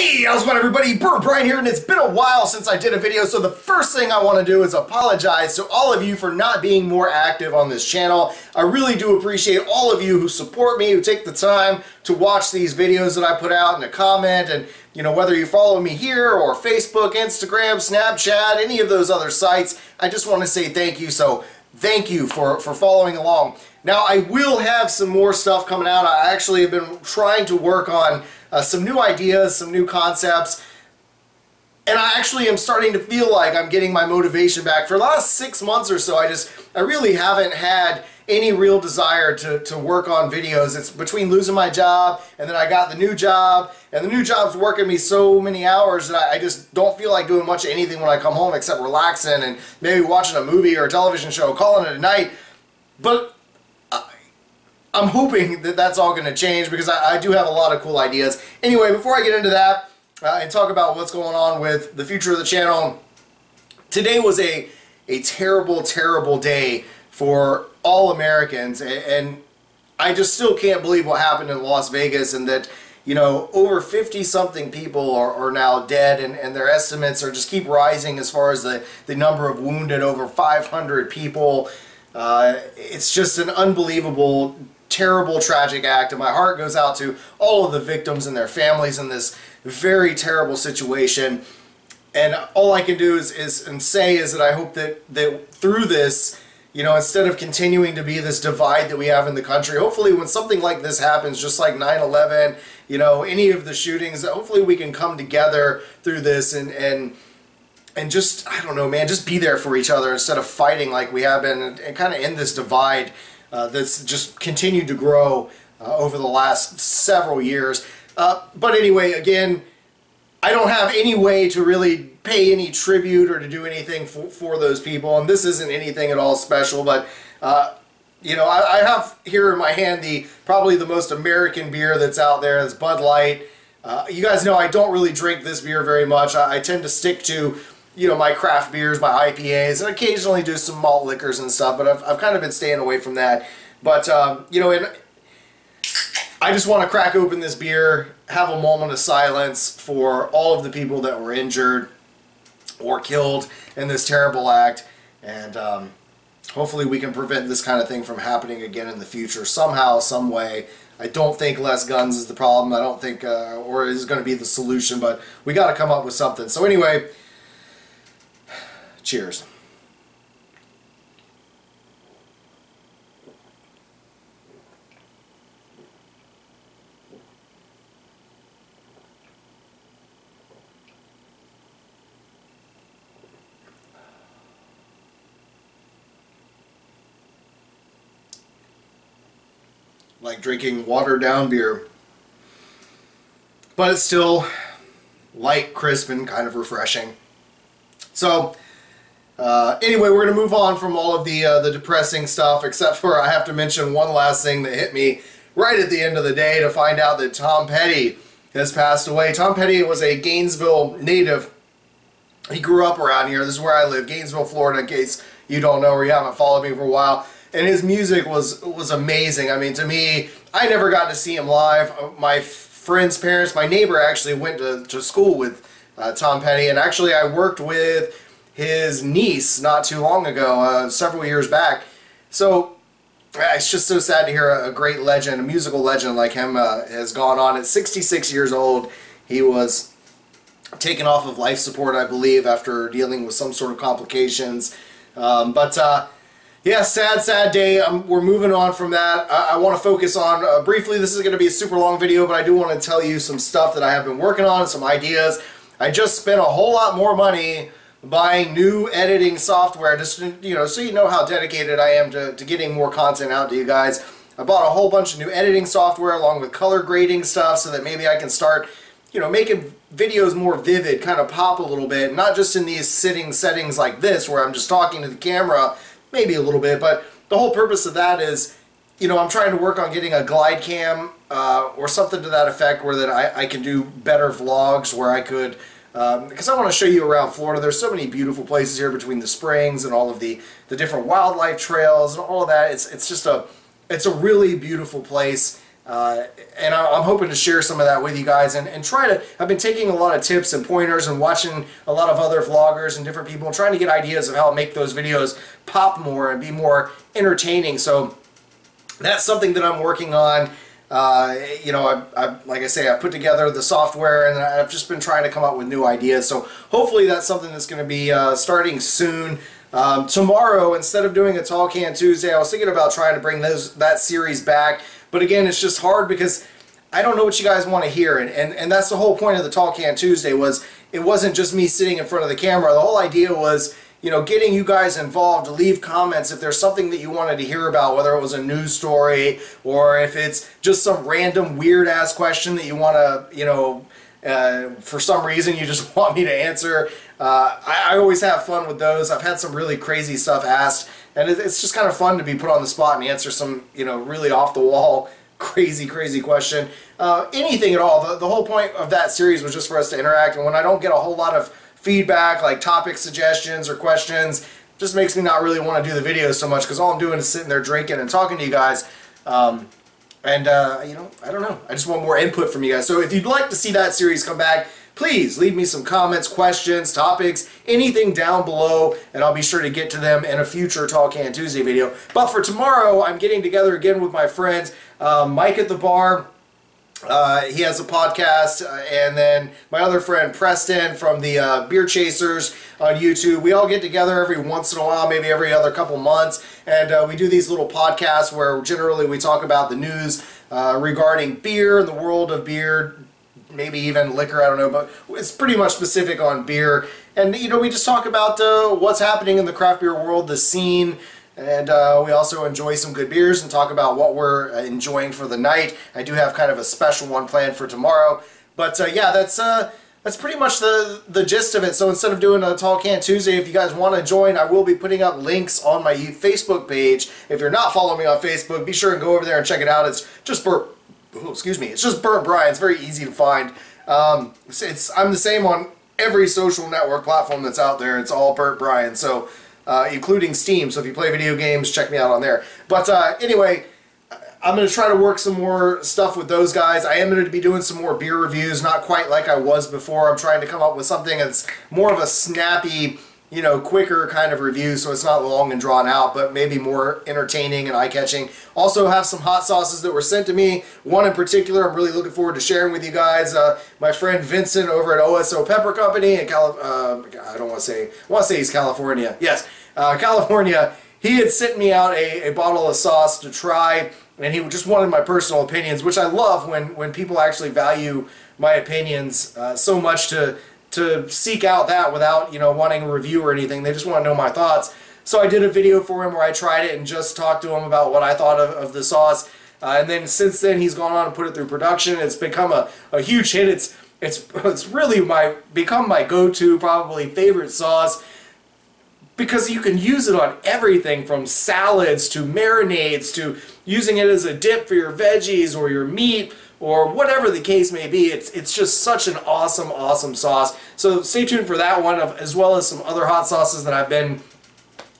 Hey, how's it going everybody? Burnt Brian here, and it's been a while since I did a video, so the first thing I want to do is apologize to all of you for not being more active on this channel. I really do appreciate all of you who support me, who take the time to watch these videos that I put out and to comment, and you know, whether you follow me here or Facebook, Instagram, Snapchat, any of those other sites, I just want to say thank you, so thank you for, for following along. Now, I will have some more stuff coming out. I actually have been trying to work on uh, some new ideas, some new concepts, and I actually am starting to feel like I'm getting my motivation back. For the last six months or so, I just, I really haven't had any real desire to, to work on videos. It's between losing my job and then I got the new job and the new job's working me so many hours that I, I just don't feel like doing much of anything when I come home except relaxing and maybe watching a movie or a television show, calling it a night. But I'm hoping that that's all going to change because I, I, do have a lot of cool ideas. Anyway, before I get into that uh, and talk about what's going on with the future of the channel, today was a, a terrible, terrible day for all Americans. And I just still can't believe what happened in Las Vegas and that, you know, over 50 something people are, are now dead and, and their estimates are just keep rising as far as the, the number of wounded, over 500 people. Uh, it's just an unbelievable terrible, tragic act, and my heart goes out to all of the victims and their families in this very terrible situation. And all I can do is, is and say is that I hope that, that through this, you know, instead of continuing to be this divide that we have in the country, hopefully when something like this happens, just like 9-11, you know, any of the shootings, hopefully we can come together through this and, and, and just, I don't know, man, just be there for each other instead of fighting like we have been and, and kind of end this divide uh, that's just continued to grow uh, over the last several years. Uh, but anyway, again, I don't have any way to really pay any tribute or to do anything for, for those people, and this isn't anything at all special, but uh, you know, I, I, have here in my hand the probably the most American beer that's out there. It's Bud Light. Uh, you guys know I don't really drink this beer very much. I, I, tend to stick to, you know, my craft beers, my IPAs, and occasionally do some malt liquors and stuff, but I've, I've kind of been staying away from that. But, um, you know, and I just want to crack open this beer, have a moment of silence for all of the people that were injured or killed in this terrible act. And um, hopefully we can prevent this kind of thing from happening again in the future somehow, some way. I don't think less guns is the problem. I don't think, uh, or is going to be the solution, but we got to come up with something. So anyway, cheers. like drinking watered down beer. But it's still light, crisp, and kind of refreshing. So, uh, anyway, we're going to move on from all of the, uh, the depressing stuff, except for I have to mention one last thing that hit me right at the end of the day to find out that Tom Petty has passed away. Tom Petty was a Gainesville native. He grew up around here. This is where I live, Gainesville, Florida, in case you don't know or you haven't followed me for a while and his music was was amazing. I mean, to me, I never got to see him live. Uh, my friend's parents, my neighbor actually went to, to school with uh, Tom Petty, and actually I worked with his niece not too long ago, uh, several years back. So it's just so sad to hear a, great legend, a musical legend like him uh, has gone on. At 66 years old, he was taken off of life support, I believe, after dealing with some sort of complications. Um, but uh, yeah, sad, sad day. Um, we're moving on from that. I, I want to focus on, uh, briefly, this is going to be a super long video, but I do want to tell you some stuff that I have been working on, some ideas. I just spent a whole lot more money buying new editing software, just, you know, so you know how dedicated I am to, to getting more content out to you guys. I bought a whole bunch of new editing software along with color grading stuff so that maybe I can start, you know, making videos more vivid, kind of pop a little bit, not just in these sitting settings like this where I'm just talking to the camera, maybe a little bit, but the whole purpose of that is, you know, I'm trying to work on getting a glide cam uh, or something to that effect where that I, I can do better vlogs where I could, because um, I want to show you around Florida. There's so many beautiful places here between the springs and all of the, the different wildlife trails and all of that. It's, it's just a, it's a really beautiful place. Uh, and I'm hoping to share some of that with you guys and, and try to, I've been taking a lot of tips and pointers and watching a lot of other vloggers and different people trying to get ideas of how to make those videos pop more and be more entertaining. So that's something that I'm working on. Uh, you know, I, I, like I say, I put together the software and I've just been trying to come up with new ideas. So hopefully that's something that's going to be uh, starting soon. Um, tomorrow, instead of doing a Tall Can Tuesday, I was thinking about trying to bring those that series back. But again, it's just hard because I don't know what you guys want to hear. And, and, and that's the whole point of the Tall Can Tuesday was it wasn't just me sitting in front of the camera. The whole idea was, you know, getting you guys involved leave comments if there's something that you wanted to hear about, whether it was a news story or if it's just some random weird ass question that you want to, you know, uh, for some reason you just want me to answer. Uh, I, I, always have fun with those. I've had some really crazy stuff asked, and it, it's just kind of fun to be put on the spot and answer some, you know, really off the wall, crazy, crazy question. Uh, anything at all. The, the whole point of that series was just for us to interact, and when I don't get a whole lot of feedback, like topic suggestions or questions, just makes me not really want to do the videos so much because all I'm doing is sitting there drinking and talking to you guys. Um, and, uh, you know, I don't know. I just want more input from you guys. So if you'd like to see that series come back, please leave me some comments, questions, topics, anything down below, and I'll be sure to get to them in a future Tall Can Tuesday video. But for tomorrow, I'm getting together again with my friends, uh, Mike at the Bar, uh, he has a podcast, uh, and then my other friend Preston from the uh, Beer Chasers on YouTube. We all get together every once in a while, maybe every other couple months, and uh, we do these little podcasts where generally we talk about the news regarding beer and the world of beer, maybe even liquor, I don't know, but it's pretty much specific on beer. And, you know, we just talk about what's happening in the craft beer world, the scene, and uh, we also enjoy some good beers and talk about what we're uh, enjoying for the night. I do have kind of a special one planned for tomorrow. But uh, yeah, that's uh, that's pretty much the, the gist of it. So instead of doing a Tall Can Tuesday, if you guys want to join, I will be putting up links on my Facebook page. If you're not following me on Facebook, be sure and go over there and check it out. It's just Burt, oh, excuse me, it's just Burnt Brian. It's very easy to find. Um, it's, it's, I'm the same on every social network platform that's out there. It's all Burnt Brian. So uh, including Steam. So if you play video games, check me out on there. But uh, anyway, I'm going to try to work some more stuff with those guys. I am going to be doing some more beer reviews, not quite like I was before. I'm trying to come up with something that's more of a snappy, you know, quicker kind of review so it's not long and drawn out, but maybe more entertaining and eye-catching. Also have some hot sauces that were sent to me. One in particular I'm really looking forward to sharing with you guys. Uh, my friend Vincent over at OSO Pepper Company in Cali uh, I don't want to say, I want to say he's California. Yes, uh, California. He had sent me out a, a bottle of sauce to try and he just wanted my personal opinions, which I love when, when people actually value my opinions uh, so much to to seek out that without, you know, wanting a review or anything. They just want to know my thoughts. So I did a video for him where I tried it and just talked to him about what I thought of, of the sauce. Uh, and then since then, he's gone on and put it through production. It's become a, a huge hit. It's it's it's really my become my go-to, probably favorite sauce because you can use it on everything from salads to marinades to using it as a dip for your veggies or your meat or whatever the case may be. It's, it's just such an awesome, awesome sauce. So stay tuned for that one, as well as some other hot sauces that I've been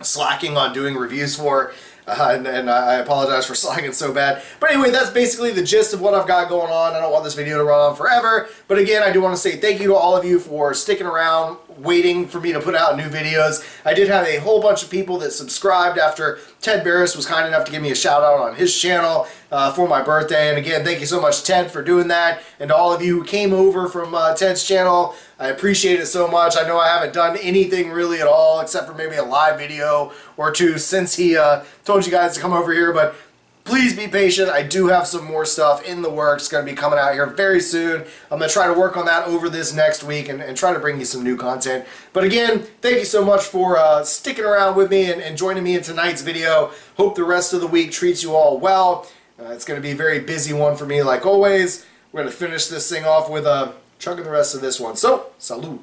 slacking on doing reviews for. Uh, and, and, I apologize for slacking so bad. But anyway, that's basically the gist of what I've got going on. I don't want this video to run on forever. But again, I do want to say thank you to all of you for sticking around, waiting for me to put out new videos. I did have a whole bunch of people that subscribed after Ted Barris was kind enough to give me a shout out on his channel uh, for my birthday. And again, thank you so much, Ted, for doing that. And to all of you who came over from uh, Ted's channel, I appreciate it so much. I know I haven't done anything really at all except for maybe a live video or two since he uh, told you guys to come over here. But Please be patient. I do have some more stuff in the works going to be coming out here very soon. I'm going to try to work on that over this next week and, and try to bring you some new content. But again, thank you so much for uh, sticking around with me and, and, joining me in tonight's video. Hope the rest of the week treats you all well. Uh, it's going to be a very busy one for me like always. We're going to finish this thing off with a of the rest of this one. So, salute.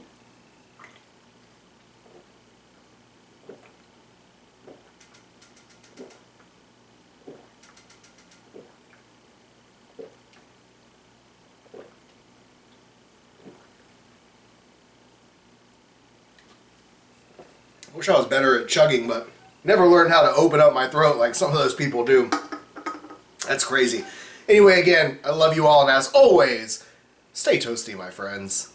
I wish I was better at chugging, but never learned how to open up my throat like some of those people do. That's crazy. Anyway, again, I love you all, and as always, stay toasty, my friends.